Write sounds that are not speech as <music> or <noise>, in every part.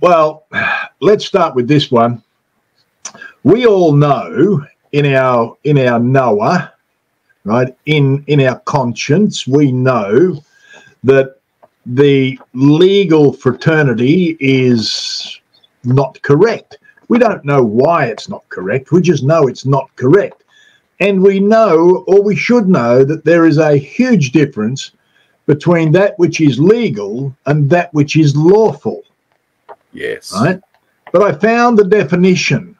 Well, let's start with this one. We all know in our in our knower, right, in in our conscience, we know that the legal fraternity is not correct. We don't know why it's not correct. We just know it's not correct. And we know, or we should know, that there is a huge difference between that which is legal and that which is lawful. Yes. Right? But I found the definition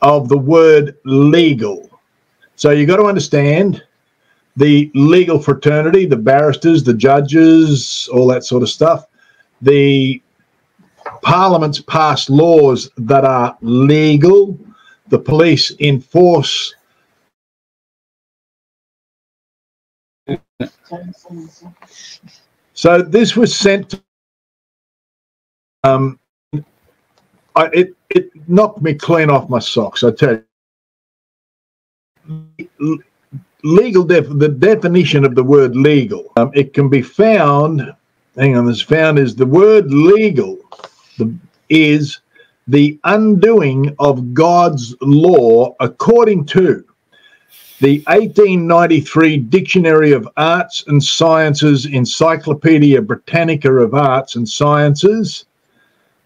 of the word legal. So you've got to understand the legal fraternity, the barristers, the judges, all that sort of stuff. The parliaments pass laws that are legal. The police enforce So this was sent. Um, I, it it knocked me clean off my socks. I tell you. Legal def the definition of the word legal. Um, it can be found. Hang on, this found is the word legal. The, is the undoing of God's law according to the 1893 Dictionary of Arts and Sciences, Encyclopedia Britannica of Arts and Sciences,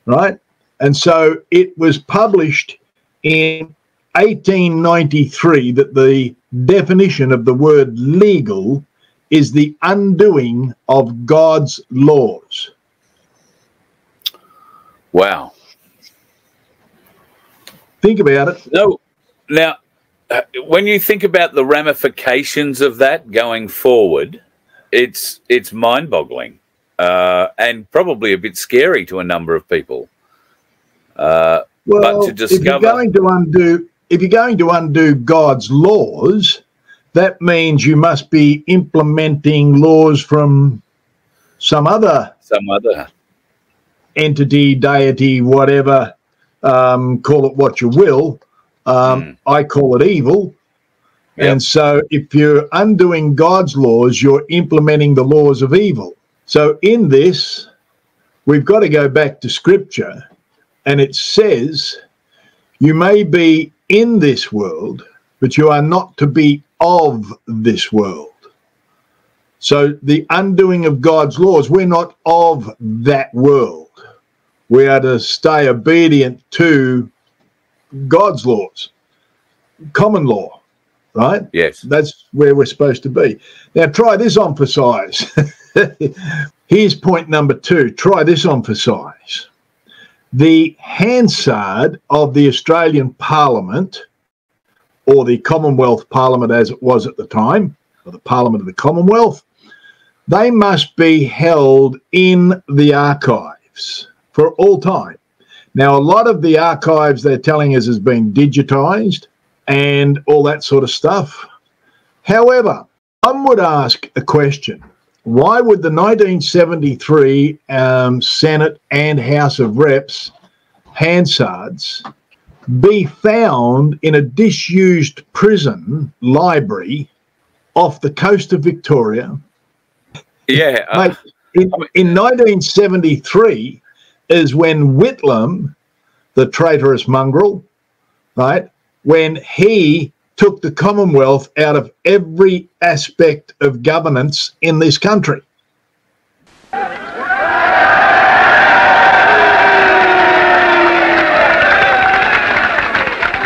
right? And so it was published in 1893 that the definition of the word legal is the undoing of God's laws. Wow. Think about it. No. Now, uh, when you think about the ramifications of that going forward, it's it's mind-boggling uh, and probably a bit scary to a number of people. Uh, well, but to discover, if you're going to undo, if you're going to undo God's laws, that means you must be implementing laws from some other some other entity, deity, whatever. Um, call it what you will um, mm. I call it evil. Yep. And so, if you're undoing God's laws, you're implementing the laws of evil. So, in this, we've got to go back to scripture, and it says, You may be in this world, but you are not to be of this world. So, the undoing of God's laws, we're not of that world. We are to stay obedient to God's laws, common law, right? Yes. That's where we're supposed to be. Now, try this on for size. <laughs> <laughs> Here's point number two try this on for size. The Hansard of the Australian Parliament, or the Commonwealth Parliament as it was at the time, or the Parliament of the Commonwealth, they must be held in the archives for all time. Now, a lot of the archives they're telling us has been digitized and all that sort of stuff. However, one would ask a question why would the 1973 um, Senate and House of Reps Hansards be found in a disused prison library off the coast of Victoria? Yeah. Uh, Mate, in, in 1973, is when Whitlam, the traitorous mongrel, right, when he took the Commonwealth out of every aspect of governance in this country.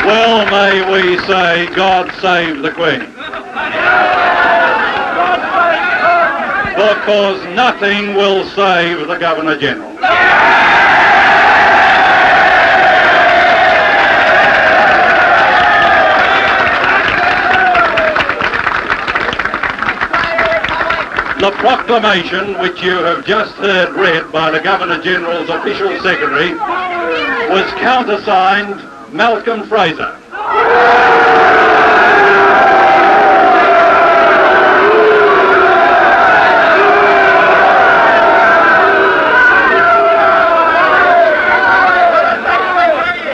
Well, may we say, God save the Queen. Because nothing will save the Governor General. The proclamation which you have just heard read by the Governor-General's official secretary was countersigned Malcolm Fraser.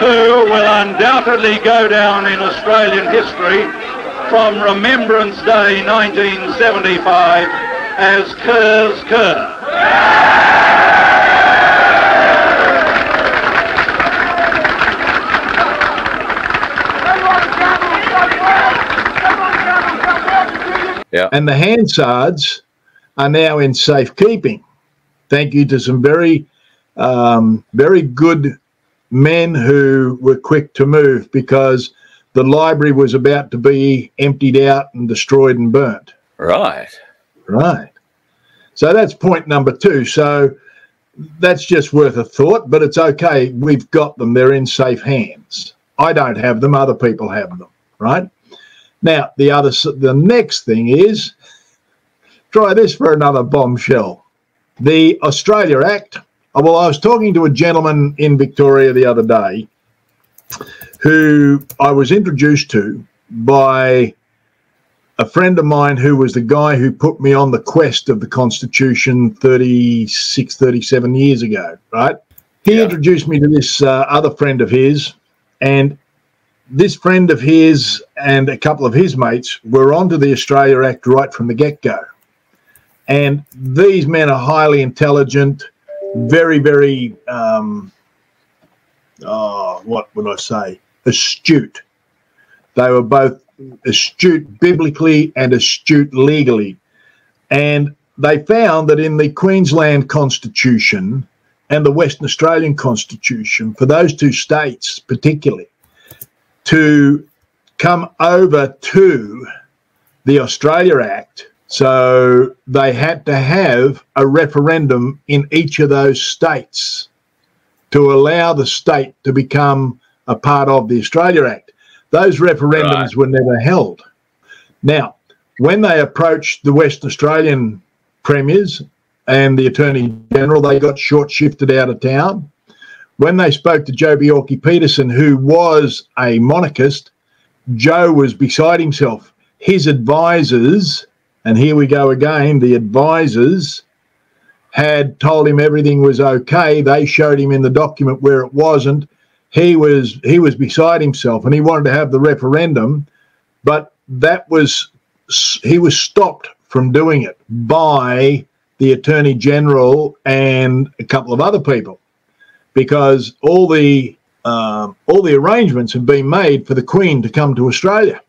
who will undoubtedly go down in Australian history from Remembrance Day 1975 as Kerr's cur. Yeah. And the Hansards are now in safekeeping. Thank you to some very, um, very good men who were quick to move because the library was about to be emptied out and destroyed and burnt. Right. Right. So that's point number two. So that's just worth a thought, but it's okay. We've got them. They're in safe hands. I don't have them. Other people have them. Right. Now, the other, the next thing is try this for another bombshell. The Australia Act. Oh, well, I was talking to a gentleman in Victoria the other day who I was introduced to by a friend of mine who was the guy who put me on the quest of the Constitution 36, 37 years ago, right? He yeah. introduced me to this uh, other friend of his, and this friend of his and a couple of his mates were onto the Australia Act right from the get go. And these men are highly intelligent, very, very, um, oh, what would I say, astute. They were both astute biblically and astute legally. And they found that in the Queensland Constitution and the Western Australian Constitution, for those two states particularly, to come over to the Australia Act. So they had to have a referendum in each of those states to allow the state to become a part of the Australia Act. Those referendums right. were never held. Now, when they approached the West Australian premiers and the Attorney General, they got short shifted out of town. When they spoke to Joh Bjelke-Petersen, who was a monarchist, Joh was beside himself. His advisors, and here we go again, the advisors had told him everything was okay. They showed him in the document where it wasn't he was he was beside himself and he wanted to have the referendum, but that was he was stopped from doing it by the attorney general and a couple of other people because all the um, all the arrangements have been made for the Queen to come to Australia.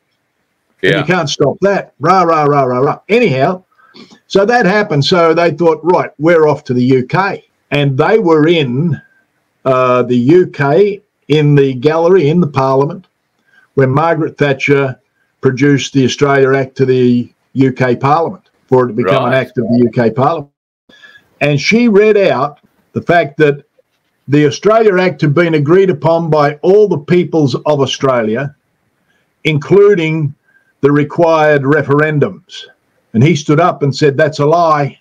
Yeah. And you can't stop that. Rah, rah, rah, rah, rah. Anyhow, so that happened. So they thought, right, we're off to the UK. And they were in uh, the UK in the gallery in the Parliament when Margaret Thatcher produced the Australia Act to the UK Parliament for it to become right. an act of the UK Parliament. And she read out the fact that the Australia Act had been agreed upon by all the peoples of Australia, including the required referendums. And he stood up and said, That's a lie.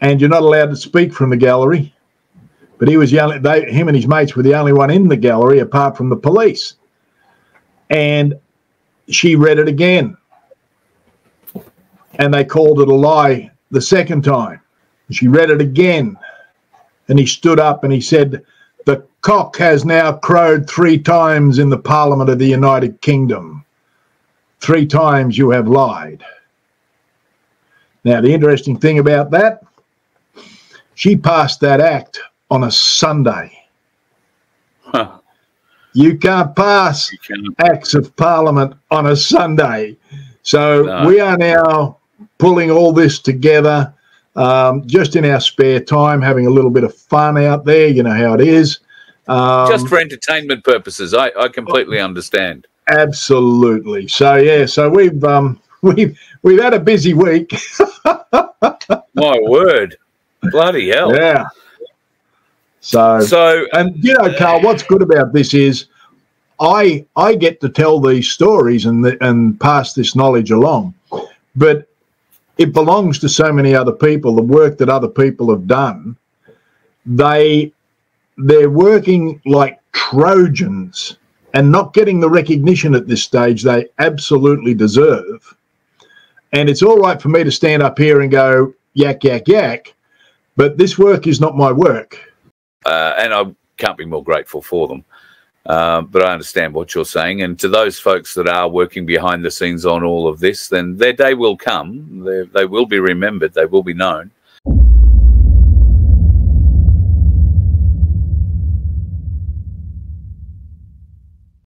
And you're not allowed to speak from the gallery. But he was the only, they, him and his mates were the only one in the gallery apart from the police. And she read it again. And they called it a lie the second time. She read it again. And he stood up and he said, The cock has now crowed three times in the Parliament of the United Kingdom. Three times you have lied. Now, the interesting thing about that, she passed that act on a Sunday. Huh. You can't pass you can't. acts of parliament on a Sunday. So no. we are now pulling all this together um, just in our spare time, having a little bit of fun out there. You know how it is. Um, just for entertainment purposes. I, I completely understand. Absolutely. So yeah, so we've um, <laughs> we've we've had a busy week. <laughs> My word. Bloody hell. Yeah. So, so and you know, Carl, what's good about this is I I get to tell these stories and the, and pass this knowledge along, but it belongs to so many other people. The work that other people have done, they they're working like Trojans and not getting the recognition at this stage they absolutely deserve. And it's all right for me to stand up here and go yak yak yak, but this work is not my work uh, and I can't be more grateful for them. Um, but I understand what you're saying. And to those folks that are working behind the scenes on all of this, then their day will come. They're, they will be remembered. They will be known.